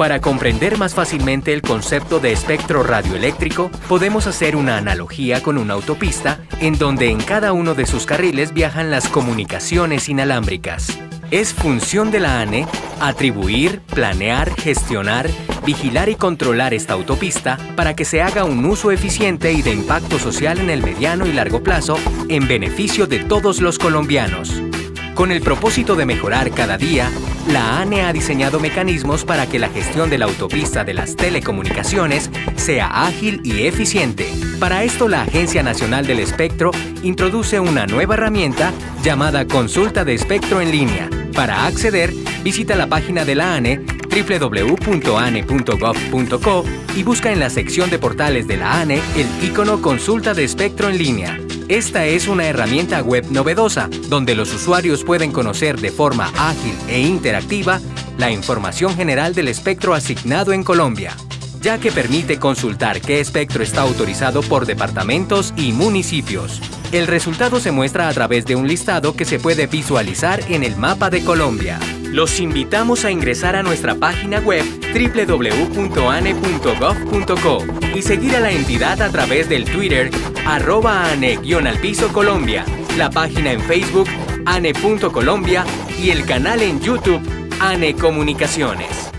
Para comprender más fácilmente el concepto de espectro radioeléctrico, podemos hacer una analogía con una autopista en donde en cada uno de sus carriles viajan las comunicaciones inalámbricas. Es función de la ANE atribuir, planear, gestionar, vigilar y controlar esta autopista para que se haga un uso eficiente y de impacto social en el mediano y largo plazo en beneficio de todos los colombianos. Con el propósito de mejorar cada día, la ANE ha diseñado mecanismos para que la gestión de la autopista de las telecomunicaciones sea ágil y eficiente. Para esto, la Agencia Nacional del Espectro introduce una nueva herramienta llamada Consulta de Espectro en línea. Para acceder, visita la página de la ANE www.ane.gov.co y busca en la sección de portales de la ANE el icono Consulta de Espectro en línea. Esta es una herramienta web novedosa donde los usuarios pueden conocer de forma ágil e interactiva la información general del espectro asignado en Colombia, ya que permite consultar qué espectro está autorizado por departamentos y municipios. El resultado se muestra a través de un listado que se puede visualizar en el mapa de Colombia. Los invitamos a ingresar a nuestra página web www.ane.gov.co y seguir a la entidad a través del Twitter arroba ane-al-piso Colombia, la página en Facebook ane.colombia y el canal en YouTube Ane Comunicaciones.